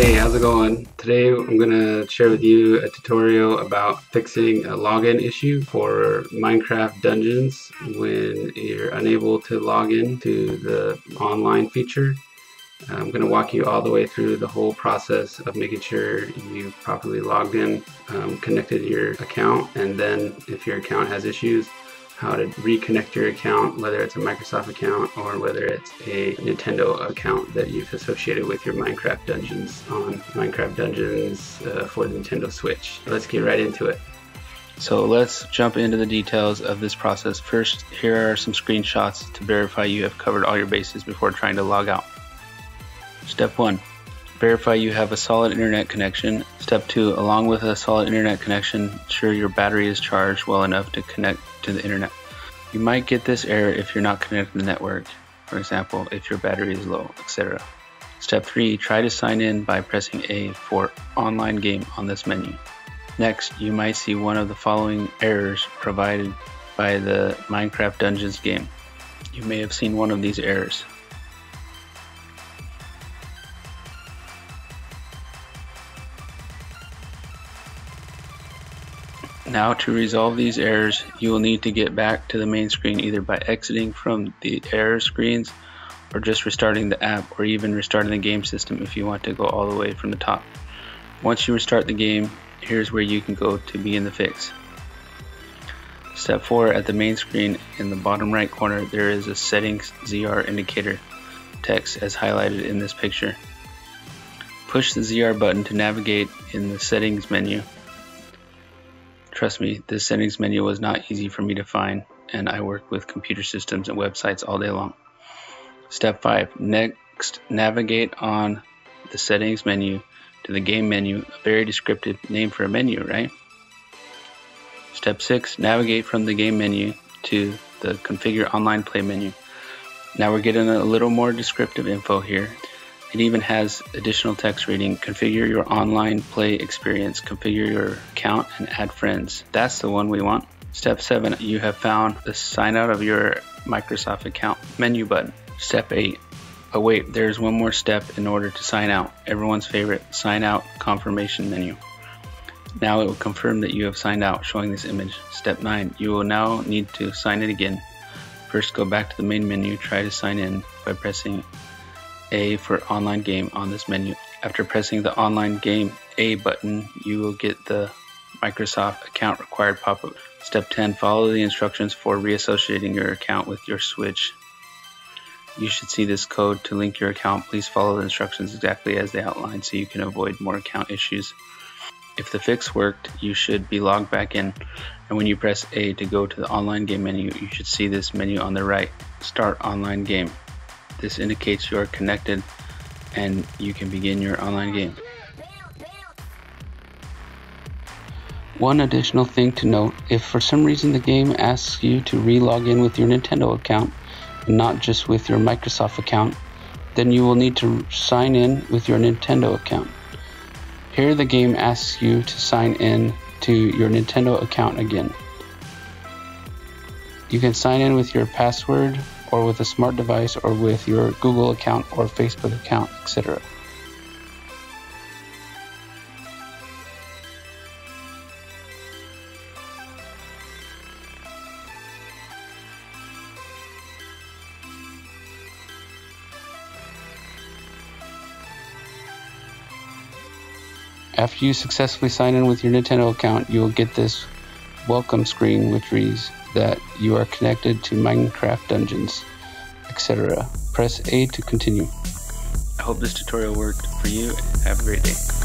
Hey, how's it going? Today I'm going to share with you a tutorial about fixing a login issue for Minecraft Dungeons when you're unable to log in to the online feature. I'm going to walk you all the way through the whole process of making sure you properly logged in, um, connected your account, and then if your account has issues, how to reconnect your account, whether it's a Microsoft account or whether it's a Nintendo account that you've associated with your Minecraft Dungeons on Minecraft Dungeons uh, for the Nintendo Switch. Let's get right into it. So let's jump into the details of this process. First, here are some screenshots to verify you have covered all your bases before trying to log out. Step 1. Verify you have a solid internet connection. Step 2. Along with a solid internet connection, ensure your battery is charged well enough to connect to the internet. You might get this error if you're not connected to the network, for example, if your battery is low, etc. Step 3. Try to sign in by pressing A for online game on this menu. Next, you might see one of the following errors provided by the Minecraft Dungeons game. You may have seen one of these errors. Now to resolve these errors, you will need to get back to the main screen either by exiting from the error screens or just restarting the app or even restarting the game system if you want to go all the way from the top. Once you restart the game, here's where you can go to begin the fix. Step 4 at the main screen in the bottom right corner there is a settings ZR indicator text as highlighted in this picture. Push the ZR button to navigate in the settings menu Trust me, this settings menu was not easy for me to find, and I work with computer systems and websites all day long. Step 5. Next, navigate on the settings menu to the game menu, a very descriptive name for a menu, right? Step 6. Navigate from the game menu to the configure online play menu. Now we're getting a little more descriptive info here. It even has additional text reading, configure your online play experience, configure your account and add friends. That's the one we want. Step 7, you have found the sign out of your Microsoft account menu button. Step 8, oh wait, there's one more step in order to sign out. Everyone's favorite, sign out confirmation menu. Now it will confirm that you have signed out, showing this image. Step 9, you will now need to sign in again. First go back to the main menu, try to sign in by pressing a for online game on this menu. After pressing the online game A button, you will get the Microsoft account required pop-up. Step 10, follow the instructions for reassociating your account with your Switch. You should see this code to link your account. Please follow the instructions exactly as they outline so you can avoid more account issues. If the fix worked, you should be logged back in. And when you press A to go to the online game menu, you should see this menu on the right, Start Online Game. This indicates you are connected and you can begin your online game. One additional thing to note, if for some reason the game asks you to re-log in with your Nintendo account and not just with your Microsoft account, then you will need to sign in with your Nintendo account. Here the game asks you to sign in to your Nintendo account again. You can sign in with your password or with a smart device or with your Google account or Facebook account, etc. After you successfully sign in with your Nintendo account, you will get this welcome screen which reads that you are connected to Minecraft Dungeons, etc. Press A to continue. I hope this tutorial worked for you. Have a great day.